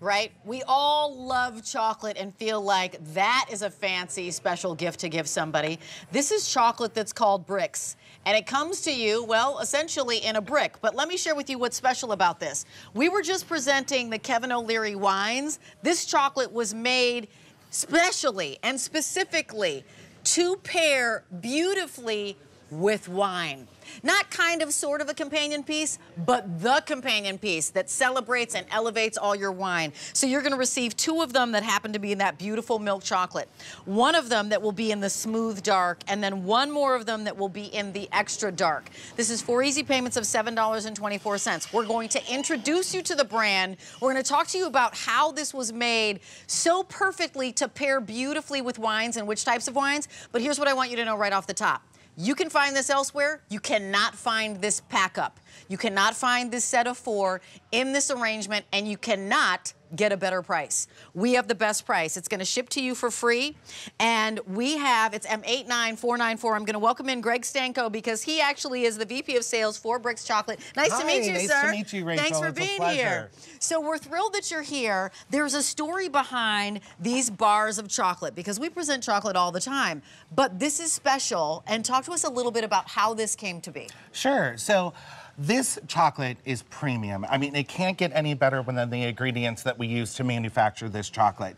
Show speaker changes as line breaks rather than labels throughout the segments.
right? We all love chocolate and feel like that is a fancy special gift to give somebody. This is chocolate that's called Brix. And it comes to you, well, essentially in a brick. But let me share with you what's special about this. We were just presenting the Kevin O'Leary wines. This chocolate was made specially and specifically to pair beautifully with wine. Not kind of sort of a companion piece, but the companion piece that celebrates and elevates all your wine. So you're gonna receive two of them that happen to be in that beautiful milk chocolate. One of them that will be in the smooth dark, and then one more of them that will be in the extra dark. This is four easy payments of $7.24. We're going to introduce you to the brand. We're gonna talk to you about how this was made so perfectly to pair beautifully with wines and which types of wines. But here's what I want you to know right off the top. You can find this elsewhere. You cannot find this pack up. You cannot find this set of four in this arrangement, and you cannot get a better price. We have the best price. It's gonna ship to you for free. And we have, it's M89494. I'm gonna welcome in Greg Stanko because he actually is the VP of Sales for Brix Chocolate. Nice
Hi,
to meet you,
nice
sir.
to meet you, Rachel.
Thanks for
It's
being here. So we're thrilled that you're here. There's a story behind these bars of chocolate because we present chocolate all the time, but this is special. And talk to us a little bit about how this came to be.
Sure. So this chocolate is premium. I mean, it can't get any better than the ingredients that we use to manufacture this chocolate.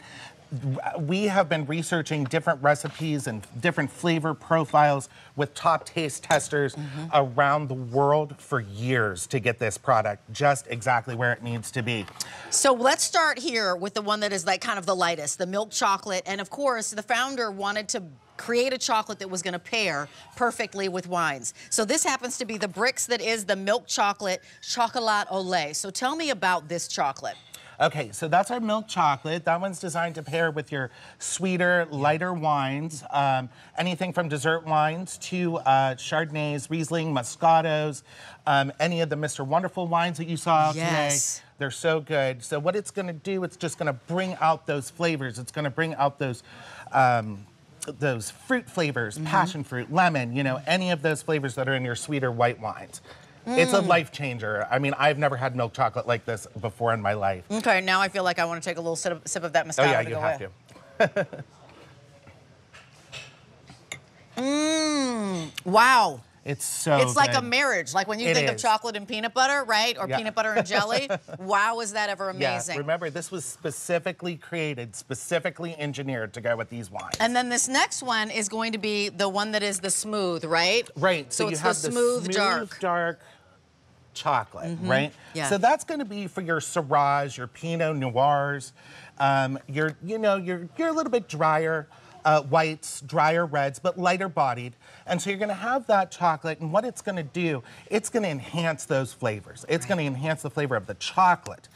We have been researching different recipes and different flavor profiles with top taste testers
Mm-hmm.
around the world for years to get this product just exactly where it needs to be.
So let's start here with the one that is like kind of the lightest, the milk chocolate. And of course, the founder wanted to create a chocolate that was going to pair perfectly with wines. So this happens to be the Brix that is the milk chocolate chocolat au lait. So tell me about this chocolate.
Okay, so that's our milk chocolate. That one's designed to pair with your sweeter, lighter wines. Um, anything from dessert wines to uh, Chardonnays, Riesling, Moscatos, um, any of the Mr. Wonderful wines that you saw
Yes.
today. They're so good. So what it's gonna do, it's just gonna bring out those flavors. It's gonna bring out those um, those fruit flavors,
Mm-hmm.
passion fruit, lemon, you know, any of those flavors that are in your sweeter white wines. It's a
Mm.
life changer. I mean, I've never had milk chocolate like this before in my life.
Okay, now I feel like I want to take a little sip of, sip of that Moscato
Oh yeah,
to
you have
with.
to.
Wow.
It's so
It's like a marriage, like when you
It
think of chocolate and peanut butter, right? Or
Yeah.
peanut butter and jelly. wow, is that ever
Yeah,
amazing?
remember this was specifically created, specifically engineered to go with these wines.
And then this next one is going to be the one that is the smooth, right?
right,
So,
so, you
it's
have
the smooth, dark. Mm-hmm.
dark chocolate, right?
Yeah.
So that's going to be for your Syrah, your Pinot Noirs, um, your you know your you're a little bit drier. Uh, whites, drier reds, but lighter bodied. And so you're gonna have that chocolate, and what it's gonna do, it's gonna enhance those flavors. It's gonna enhance the flavor of the chocolate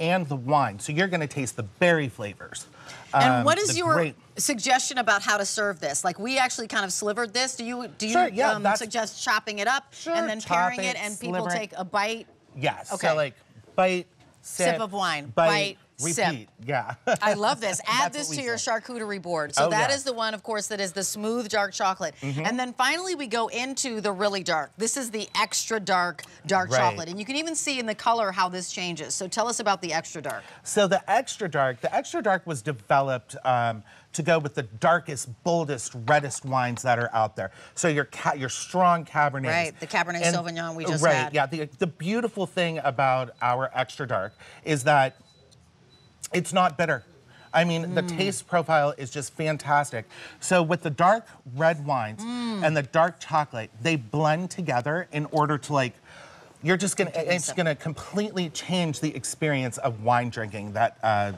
and the wine. So you're gonna taste the berry flavors.
And
um,
what is your
grape.
suggestion about how to serve this? Like we actually kind of slivered this. Do you do you
Sure, yeah,
um, suggest chopping it up
Sure,
and then pairing
it,
it, and people take a bite?
Yes.
Okay.
So like bite, sip,
of wine,
bite,
bite, sip.
Yeah.
I love this. Add this to
we
your charcuterie board. So
Oh,
that is
yeah. Mm-hmm.
the one, of course, that is the smooth dark chocolate. And then finally we go into the really dark. This is the extra dark dark
Right.
chocolate. And you can even see in the color how this changes. So tell us about the extra dark.
so the extra dark, the extra dark was developed um, to go with the darkest, boldest, reddest wines that are out there. So your ca- your strong Cabernet.
Right, the Cabernet Sauvignon we just
right,
had.
Yeah. The the beautiful thing about our extra dark is that it's not bitter. I mean,
Mm.
the taste profile is just fantastic. So with the dark red wines
Mm.
and the dark chocolate, they blend together in order to like, you're just gonna, it's gonna completely change the experience of wine drinking that uh,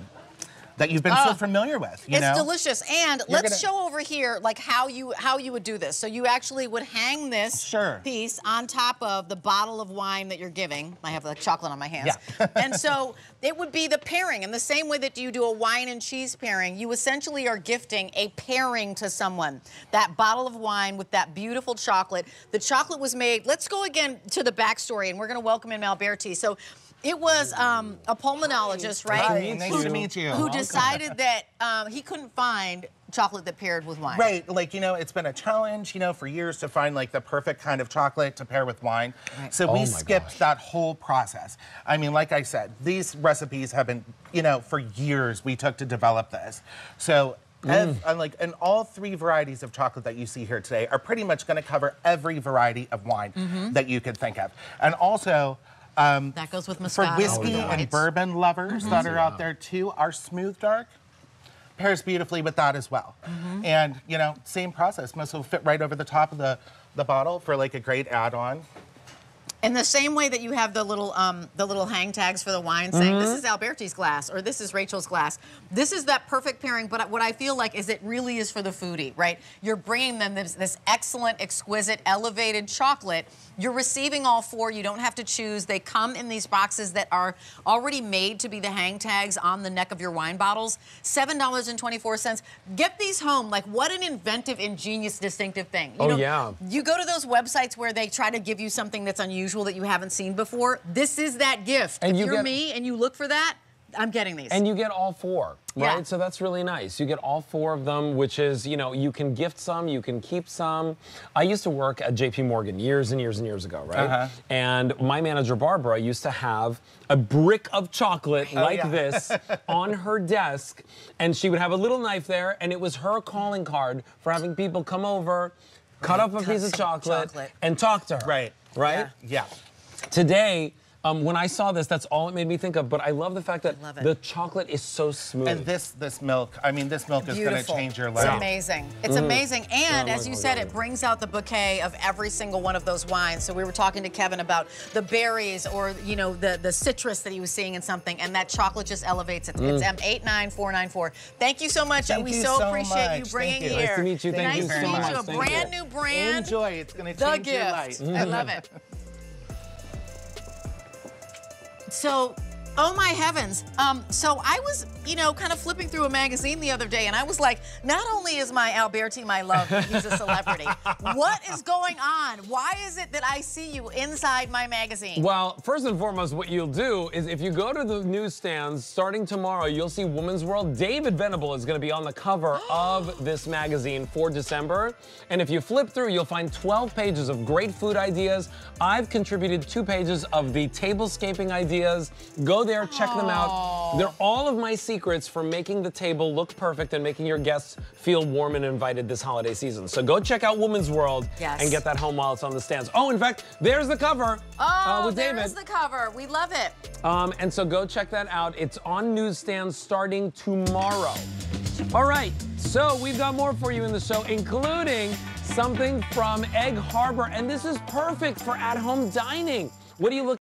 that you've been so
Ah.
familiar with. You
it's
know?
delicious. And
You're
let's
gonna-
show over here like how you how you would do this. So you actually would hang this
Sure.
piece on top of the bottle of wine that you're giving. I have the chocolate on my hands.
Yeah.
and so it would be the pairing. In the same way that you do a wine and cheese pairing, you essentially are gifting a pairing to someone. That bottle of wine with that beautiful chocolate. The chocolate was made, let's go again to the backstory and we're gonna welcome in Malberti. So it was um, a pulmonologist, right?
Hi, nice
who-
to meet you.
Who decided that um, he couldn't find chocolate that paired with wine.
Right, like you know, it's been a challenge, you know, for years to find like the perfect kind of chocolate to pair with wine. So
Oh
we skipped
gosh.
that whole process. I mean, like I said, these recipes have been, you know, for years we took to develop this. So.
Mm.
and like, and all three varieties of chocolate that you see here today are pretty much going to cover every variety of wine
Mm-hmm.
that you could think of, and also um,
That goes with
for
Moscato.
whiskey
Right.
and bourbon lovers
Mm-hmm.
that are out there too, our smooth dark pairs beautifully with that as well.
Mm-hmm.
And you know, same process. Most will fit right over the top of the the bottle for like a great add-on.
In the same way that you have the little um, the little hang tags for the wine saying
Mm-hmm.
this is Alberti's glass or this is Rachel's glass. This is that perfect pairing, but what I feel like is it really is for the foodie, right? You're bringing them this, this excellent, exquisite, elevated chocolate. You're receiving all four. You don't have to choose. They come in these boxes that are already made to be the hang tags on the neck of your wine bottles. $7.24. Get these home. Like, what an inventive, ingenious, distinctive thing. You
Oh, yeah.
you go to those websites where they try to give you something that's unusual that you haven't seen before. This is that gift.
And
if
you
you're
get-
me and you look for that, I'm getting these.
And you get all four,
Yeah.
right? So that's really nice. You get all four of them, which is, you know, you can gift some, you can keep some. I used to work at JP Morgan years and years and years ago, right?
Uh-huh.
And my manager, Barbara, used to have a brick of chocolate like
yeah.
this on her desk. And she would have a little knife there, and it was her calling card for having people come over, cut up a piece of chocolate,
chocolate.
and talk to her.
Right.
Right?
Yeah.
Today, um, when I saw this, that's all it made me think of. But I love the fact that the chocolate is so smooth.
And this this milk, I mean, this milk is going to change your life.
It's
life.
amazing. It's amazing. And
Oh,
as you
God.
said, it brings out the bouquet of every single one of those wines. So we were talking to Kevin about the berries or, you know, the, the citrus that he was seeing in something, and that chocolate just elevates it. It's M89494. Thank you so much.
Thank
we
you
so,
so
appreciate
much.
you bringing
Thank you.
here.
Nice to meet you. Thank
nice
you
to
very
meet
much.
you. A brand
you.
new brand.
Enjoy. It's going to
The
change your
gift.
life.
I love it. So, oh my heavens. Um, so I was, you know, kind of flipping through a magazine the other day, and I was like, not only is my Alberti my love, he's a celebrity. what is going on? Why is it that I see you inside my magazine?
Well, first and foremost, what you'll do is if you go to the newsstands starting tomorrow, you'll see Woman's World. David Venable is going to be on the cover of this magazine for December. And if you flip through, you'll find 12 pages of great food ideas. I've contributed two pages of the tablescaping ideas. Go there, check them out. They're all of my secrets for making the table look perfect and making your guests feel warm and invited this holiday season. So go check out Woman's World
Yes.
and get that home while it's on the stands. Oh, in fact, there's the cover uh,
Oh,
with David.
there's the cover. We love it.
Um, and so go check that out. It's on newsstands starting tomorrow. All right, so we've got more for you in the show, including something from Egg Harbor, and this is perfect for at-home dining. What are you looking